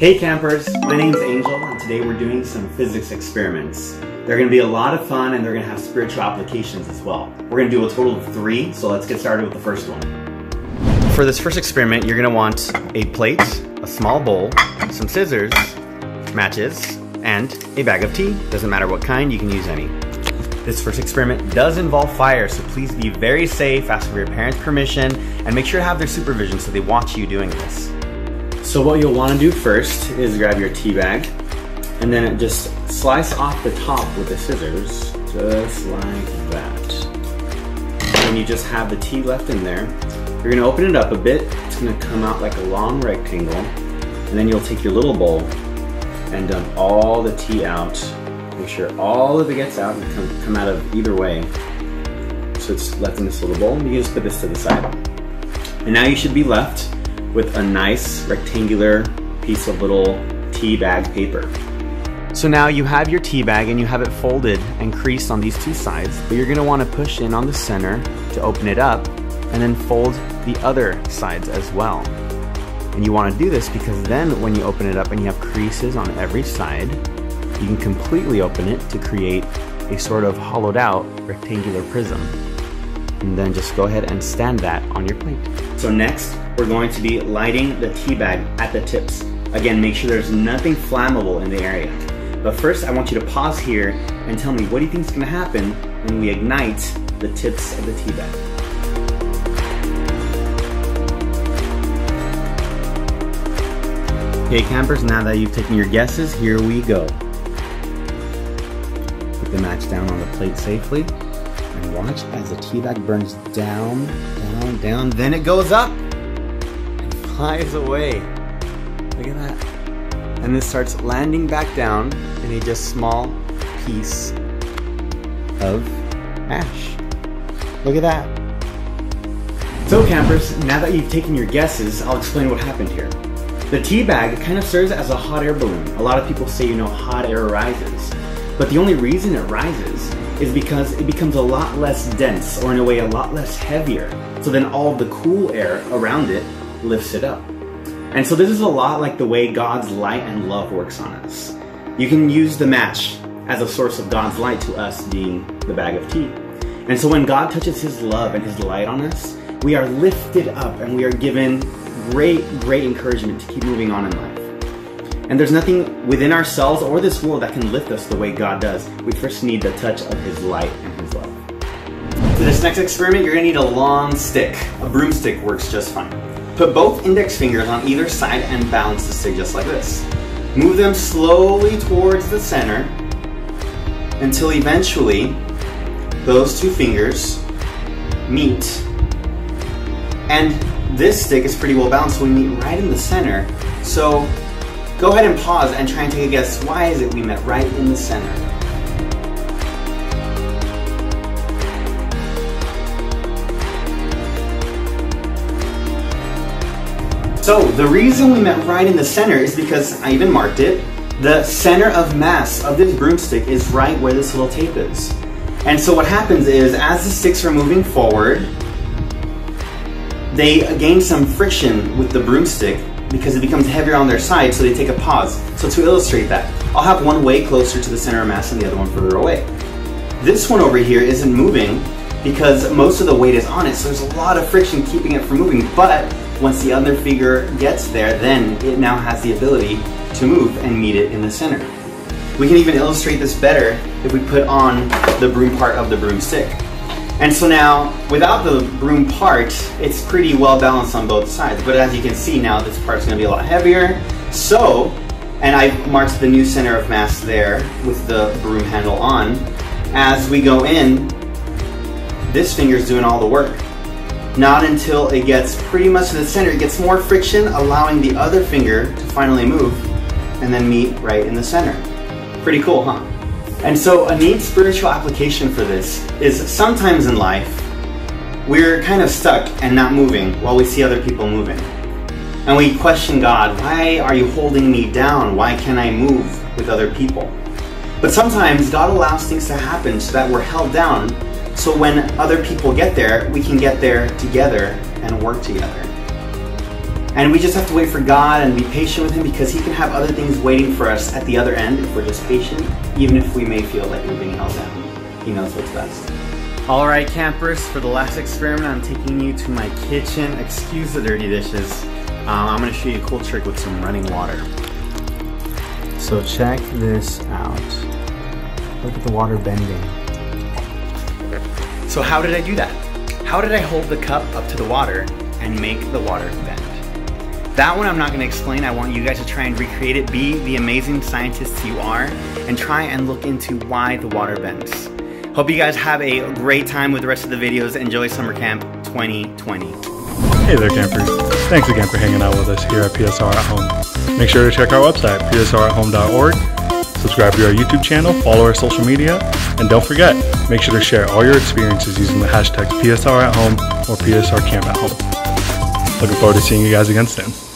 Hey campers, my name's Angel and today we're doing some physics experiments. They're gonna be a lot of fun and they're gonna have spiritual applications as well. We're gonna do a total of three, so let's get started with the first one. For this first experiment, you're gonna want a plate, a small bowl, some scissors, matches, and a bag of tea. Doesn't matter what kind, you can use any. This first experiment does involve fire, so please be very safe, ask for your parents' permission, and make sure to have their supervision so they watch you doing this. So what you'll want to do first is grab your tea bag, and then just slice off the top with the scissors, just like that. And you just have the tea left in there. You're gonna open it up a bit, it's gonna come out like a long rectangle, and then you'll take your little bowl and dump all the tea out. Make sure all of it gets out and come, come out of either way. So it's left in this little bowl, you can just put this to the side. And now you should be left with a nice rectangular piece of little tea bag paper. So now you have your tea bag and you have it folded and creased on these two sides, but you're gonna wanna push in on the center to open it up and then fold the other sides as well. And you wanna do this because then when you open it up and you have creases on every side, you can completely open it to create a sort of hollowed out rectangular prism. And then just go ahead and stand that on your plate. So next, we're going to be lighting the tea bag at the tips. Again, make sure there's nothing flammable in the area. But first, I want you to pause here and tell me what do you think is gonna happen when we ignite the tips of the tea bag? Okay, campers, now that you've taken your guesses, here we go. Put the match down on the plate safely watch as the tea bag burns down, down, down, then it goes up and flies away. Look at that. And this starts landing back down in a just small piece of ash. Look at that. So campers, now that you've taken your guesses, I'll explain what happened here. The tea bag kind of serves as a hot air balloon. A lot of people say, you know, hot air rises. But the only reason it rises is because it becomes a lot less dense, or in a way, a lot less heavier. So then all the cool air around it lifts it up. And so this is a lot like the way God's light and love works on us. You can use the match as a source of God's light to us being the bag of tea. And so when God touches his love and his light on us, we are lifted up and we are given great, great encouragement to keep moving on in life. And there's nothing within ourselves or this world that can lift us the way God does. We first need the touch of his light and his love. For this next experiment, you're gonna need a long stick. A broomstick works just fine. Put both index fingers on either side and balance the stick just like this. Move them slowly towards the center until eventually those two fingers meet. And this stick is pretty well balanced, so we meet right in the center. So go ahead and pause and try and take a guess. Why is it we met right in the center? So the reason we met right in the center is because I even marked it. The center of mass of this broomstick is right where this little tape is. And so what happens is as the sticks are moving forward, they gain some friction with the broomstick because it becomes heavier on their side, so they take a pause. So to illustrate that, I'll have one way closer to the center of mass and the other one further away. This one over here isn't moving because most of the weight is on it, so there's a lot of friction keeping it from moving, but once the other figure gets there, then it now has the ability to move and meet it in the center. We can even illustrate this better if we put on the broom part of the broomstick. And so now, without the broom part, it's pretty well balanced on both sides. But as you can see now, this part's gonna be a lot heavier. So, and I've marked the new center of mass there with the broom handle on. As we go in, this finger's doing all the work. Not until it gets pretty much to the center, it gets more friction, allowing the other finger to finally move and then meet right in the center. Pretty cool, huh? And so a neat spiritual application for this is sometimes in life, we're kind of stuck and not moving while we see other people moving. And we question God, why are you holding me down? Why can't I move with other people? But sometimes God allows things to happen so that we're held down so when other people get there, we can get there together and work together. And we just have to wait for God and be patient with Him because He can have other things waiting for us at the other end if we're just patient, even if we may feel like we're being held down. He knows what's best. All right, campers, for the last experiment, I'm taking you to my kitchen. Excuse the dirty dishes. Um, I'm gonna show you a cool trick with some running water. So check this out. Look at the water bending. So how did I do that? How did I hold the cup up to the water and make the water bend? That one I'm not gonna explain. I want you guys to try and recreate it. Be the amazing scientists you are and try and look into why the water bends. Hope you guys have a great time with the rest of the videos. Enjoy Summer Camp 2020. Hey there campers. Thanks again for hanging out with us here at PSR at Home. Make sure to check our website, psrathome.org, subscribe to our YouTube channel, follow our social media, and don't forget, make sure to share all your experiences using the hashtags PSR at Home or PSR Camp at Home. Looking forward to seeing you guys again soon.